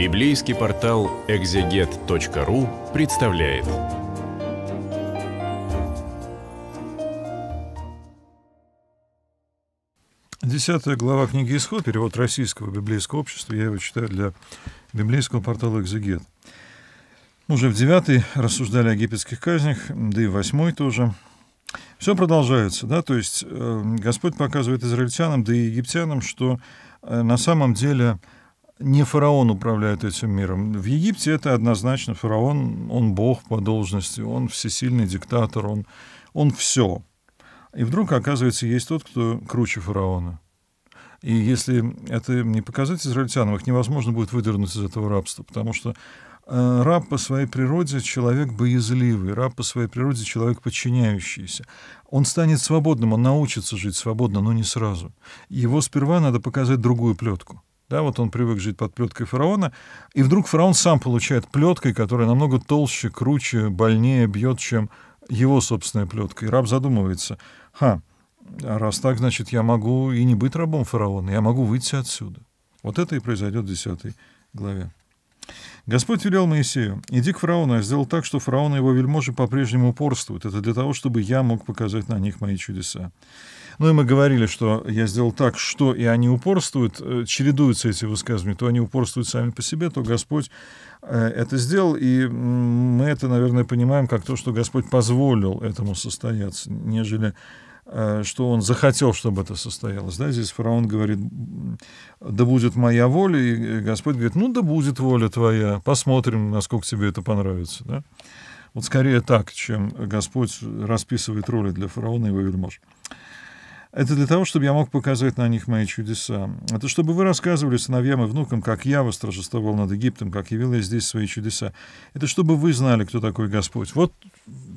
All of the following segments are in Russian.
Библейский портал экзегет.ру представляет. Десятая глава книги «Исход», перевод российского библейского общества, я его читаю для библейского портала «Экзегет». Уже в девятый рассуждали о египетских казнях, да и в восьмой тоже. Все продолжается, да, то есть э, Господь показывает израильтянам, да и египтянам, что э, на самом деле не фараон управляет этим миром. В Египте это однозначно фараон, он бог по должности, он всесильный диктатор, он, он все. И вдруг, оказывается, есть тот, кто круче фараона. И если это не показать израильтянам, их невозможно будет выдернуть из этого рабства, потому что э, раб по своей природе человек боязливый, раб по своей природе человек подчиняющийся. Он станет свободным, он научится жить свободно, но не сразу. Его сперва надо показать другую плетку. Да, вот он привык жить под плеткой фараона, и вдруг фараон сам получает плеткой, которая намного толще, круче, больнее бьет, чем его собственная плетка. И раб задумывается, ха, а раз так, значит, я могу и не быть рабом фараона, я могу выйти отсюда. Вот это и произойдет в 10 главе. Господь велел Моисею, иди к фараону, я сделал так, что фараон и его вельможи по-прежнему упорствуют. Это для того, чтобы я мог показать на них мои чудеса. Ну и мы говорили, что я сделал так, что и они упорствуют, э, чередуются эти высказывания, то они упорствуют сами по себе, то Господь э, это сделал, и мы это, наверное, понимаем как то, что Господь позволил этому состояться, нежели э, что он захотел, чтобы это состоялось. Да? Здесь фараон говорит, да будет моя воля, и Господь говорит, ну да будет воля твоя, посмотрим, насколько тебе это понравится. Да? Вот скорее так, чем Господь расписывает роли для фараона и его вельмож. Это для того, чтобы я мог показать на них мои чудеса. Это чтобы вы рассказывали сыновьям и внукам, как я восторжествовал над Египтом, как явил я здесь свои чудеса. Это чтобы вы знали, кто такой Господь. Вот,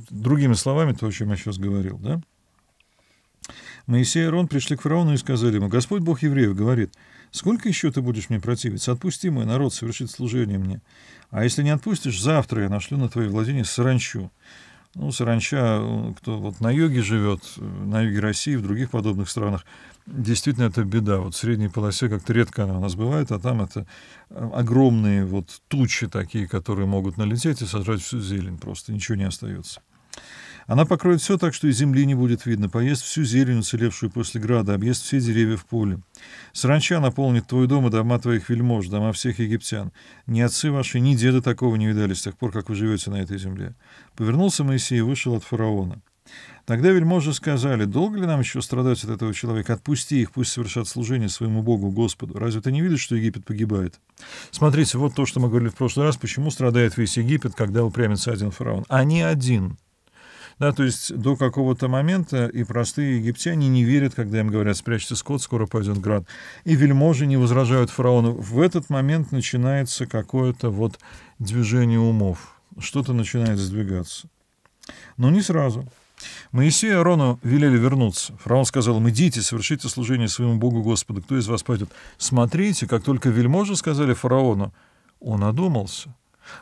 другими словами, то, о чем я сейчас говорил, да? Моисей и Арон пришли к фараону и сказали ему, «Господь Бог евреев говорит, сколько еще ты будешь мне противиться? Отпусти мой народ совершить служение мне. А если не отпустишь, завтра я нашлю на твои владения саранчу. Ну, саранча, кто вот на юге живет, на юге России, в других подобных странах, действительно это беда. Вот в средней полосе как-то редко она у нас бывает, а там это э, огромные вот тучи такие, которые могут налететь и сожрать всю зелень, просто ничего не остается. Она покроет все так, что и земли не будет видно, поест всю зелень, уцелевшую после града, объест все деревья в поле. Саранча наполнит твой дом и дома твоих вельмож, дома всех египтян. Ни отцы ваши, ни деды такого не видали с тех пор, как вы живете на этой земле. Повернулся Моисей и вышел от фараона. Тогда вельможи сказали, долго ли нам еще страдать от этого человека? Отпусти их, пусть совершат служение своему Богу, Господу. Разве ты не видишь, что Египет погибает? Смотрите, вот то, что мы говорили в прошлый раз, почему страдает весь Египет, когда упрямится один фараон. А не один. Да, то есть до какого-то момента и простые египтяне не верят, когда им говорят, спрячьте скот, скоро пойдет град. И вельможи не возражают фараону. В этот момент начинается какое-то вот движение умов. Что-то начинает сдвигаться. Но не сразу. Моисею и Аарону велели вернуться. Фараон сказал им, идите, совершите служение своему Богу Господу. Кто из вас пойдет? Смотрите, как только вельможи сказали фараону, он одумался.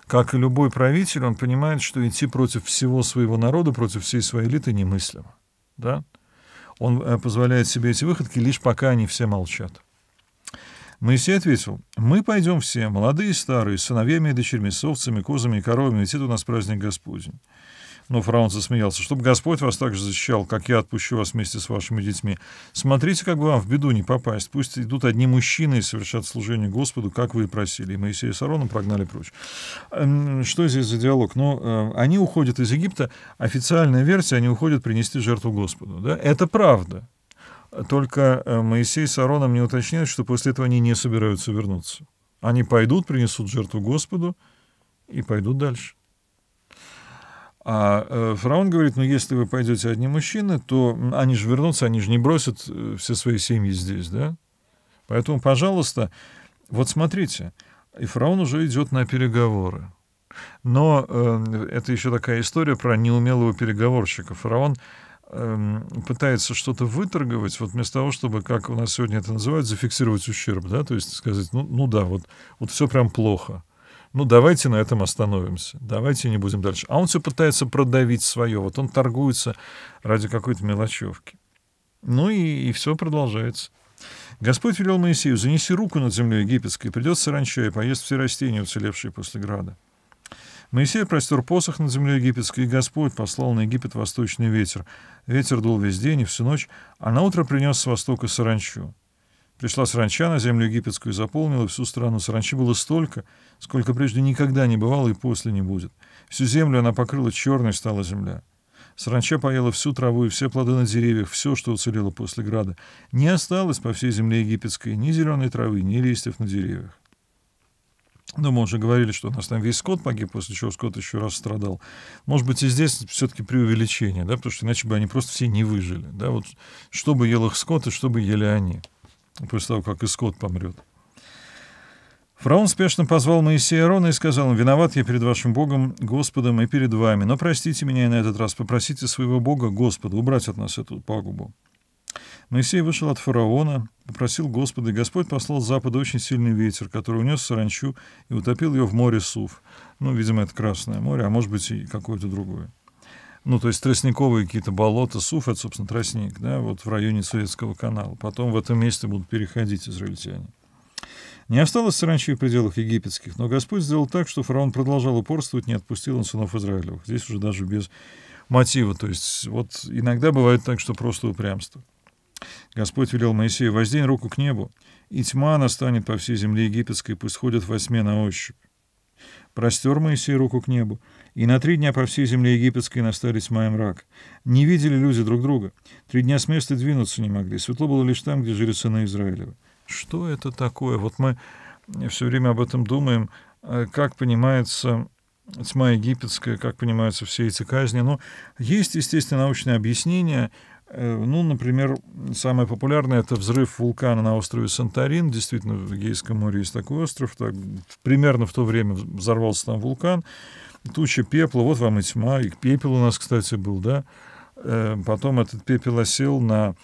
Как и любой правитель, он понимает, что идти против всего своего народа, против всей своей элиты немыслимо. Да? Он э, позволяет себе эти выходки лишь пока они все молчат. Моисей ответил, «Мы пойдем все, молодые и старые, с сыновьями и дочерьми, с овцами, козами и коровами, ведь это у нас праздник Господень». Но фараон засмеялся. «Чтобы Господь вас так же защищал, как я отпущу вас вместе с вашими детьми. Смотрите, как бы вам в беду не попасть. Пусть идут одни мужчины и совершат служение Господу, как вы и просили». И Моисея с Ароном прогнали прочь. Эм, что здесь за диалог? Ну, э, они уходят из Египта. Официальная версия, они уходят принести жертву Господу. Да? Это правда. Только э, Моисей с Ароном не уточняют, что после этого они не собираются вернуться. Они пойдут, принесут жертву Господу и пойдут дальше. А э, фараон говорит, ну если вы пойдете одни мужчины, то они же вернутся, они же не бросят э, все свои семьи здесь, да? Поэтому, пожалуйста, вот смотрите, и фараон уже идет на переговоры. Но э, это еще такая история про неумелого переговорщика. Фараон э, пытается что-то выторговать, вот вместо того, чтобы, как у нас сегодня это называют, зафиксировать ущерб, да, то есть сказать, ну, ну да, вот, вот все прям плохо ну давайте на этом остановимся, давайте не будем дальше. А он все пытается продавить свое, вот он торгуется ради какой-то мелочевки. Ну и, и все продолжается. Господь велел Моисею, занеси руку над землей египетской, придет саранча и поест все растения, уцелевшие после града. Моисей простер посох над землей египетской, и Господь послал на Египет восточный ветер. Ветер дул весь день и всю ночь, а на утро принес с востока саранчу. Пришла саранча на землю египетскую и заполнила всю страну. Саранчи было столько, сколько прежде никогда не бывало и после не будет. Всю землю она покрыла черной стала земля. Саранча поела всю траву и все плоды на деревьях, все, что уцелело после града. Не осталось по всей земле египетской ни зеленой травы, ни листьев на деревьях. Но мы уже говорили, что у нас там весь скот погиб, после чего скот еще раз страдал. Может быть, и здесь все-таки преувеличение, да, потому что иначе бы они просто все не выжили. Да, вот что бы ел их скот и что бы ели они, после того, как и скот помрет. Фараон спешно позвал Моисея Арона и сказал им, «Виноват я перед вашим Богом, Господом и перед вами, но простите меня и на этот раз, попросите своего Бога, Господа, убрать от нас эту пагубу». Моисей вышел от фараона, попросил Господа, и Господь послал с запада очень сильный ветер, который унес саранчу и утопил ее в море Суф. Ну, видимо, это Красное море, а может быть и какое-то другое. Ну, то есть тростниковые какие-то болота, Суф, это, собственно, тростник, да, вот в районе Суэцкого канала. Потом в этом месте будут переходить израильтяне. Не осталось саранчи в пределах египетских, но Господь сделал так, что фараон продолжал упорствовать, не отпустил он сынов Израилевых. Здесь уже даже без мотива. То есть вот иногда бывает так, что просто упрямство. Господь велел Моисею, воздень руку к небу, и тьма настанет по всей земле египетской, пусть ходят во на ощупь. Простер Моисей руку к небу, и на три дня по всей земле египетской настали тьма и мрак. Не видели люди друг друга. Три дня с места двинуться не могли. Светло было лишь там, где жили сыны Израилева. Что это такое? Вот мы все время об этом думаем, э, как понимается тьма египетская, как понимаются все эти казни. Но есть, естественно, научное объяснение. Э, ну, например, самое популярное — это взрыв вулкана на острове Санторин. Действительно, в Егейском море есть такой остров. Так, примерно в то время взорвался там вулкан. Туча пепла, вот вам и тьма. И пепел у нас, кстати, был, да. Э, потом этот пепел осел на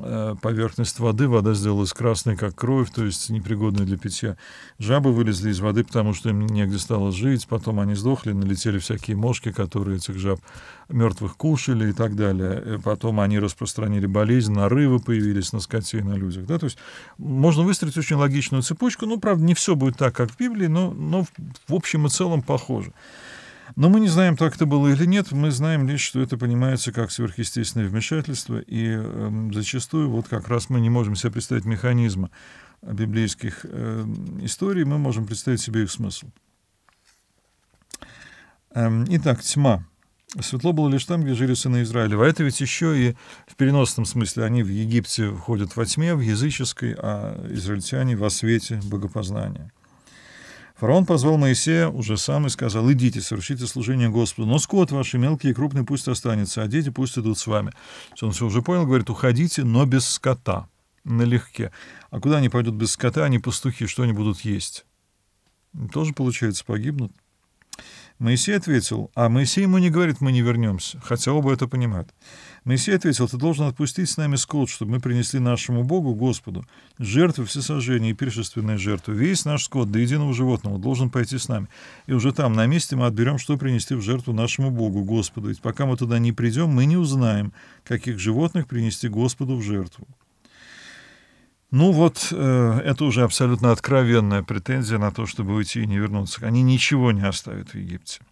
Э, поверхность воды, вода сделалась красной, как кровь, то есть непригодной для питья. Жабы вылезли из воды, потому что им негде стало жить, потом они сдохли, налетели всякие мошки, которые этих жаб мертвых кушали и так далее. Э, потом они распространили болезнь, нарывы появились на скоте и на людях. Да? То есть можно выстроить очень логичную цепочку, ну, правда, не все будет так, как в Библии, но, но в общем и целом похоже. Но мы не знаем, так это было или нет, мы знаем лишь, что это понимается как сверхъестественное вмешательство, и э, зачастую вот как раз мы не можем себе представить механизма библейских э, историй, мы можем представить себе их смысл. Э, итак, тьма. Светло было лишь там, где жили сыны Израилева. А это ведь еще и в переносном смысле. Они в Египте ходят во тьме, в языческой, а израильтяне во свете богопознания. Фараон позвал Моисея уже сам и сказал, идите, совершите служение Господу, но скот ваш и мелкий и крупный пусть останется, а дети пусть идут с вами. Он все уже понял, говорит, уходите, но без скота, налегке. А куда они пойдут без скота, они пастухи, что они будут есть? Тоже, получается, погибнут. Моисей ответил, а Моисей ему не говорит, мы не вернемся, хотя оба это понимают. Моисей ответил, ты должен отпустить с нами скот, чтобы мы принесли нашему Богу, Господу, жертвы всесожжения и пиршественные жертвы. Весь наш скот до единого животного должен пойти с нами. И уже там, на месте, мы отберем, что принести в жертву нашему Богу, Господу. Ведь пока мы туда не придем, мы не узнаем, каких животных принести Господу в жертву. Ну вот, э, это уже абсолютно откровенная претензия на то, чтобы уйти и не вернуться. Они ничего не оставят в Египте.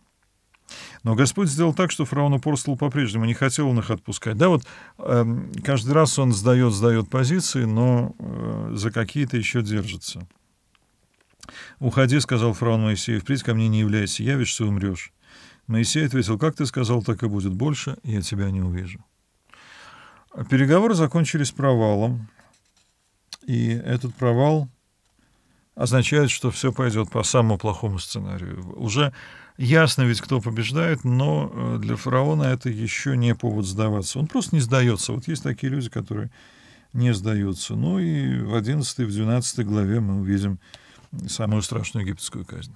Но Господь сделал так, что фараон упорствовал по-прежнему, не хотел он их отпускать. Да, вот э, каждый раз он сдает, сдает позиции, но э, за какие-то еще держится. «Уходи», — сказал фараон Моисею, — «впредь ко мне не являйся, явишься, умрешь». Моисей ответил, «Как ты сказал, так и будет больше, я тебя не увижу». Переговоры закончились провалом. И этот провал означает, что все пойдет по самому плохому сценарию. Уже ясно ведь, кто побеждает, но э, для фараона это еще не повод сдаваться. Он просто не сдается. Вот есть такие люди, которые не сдаются. Ну и в 11 в 12 главе мы увидим самую страшную египетскую казнь.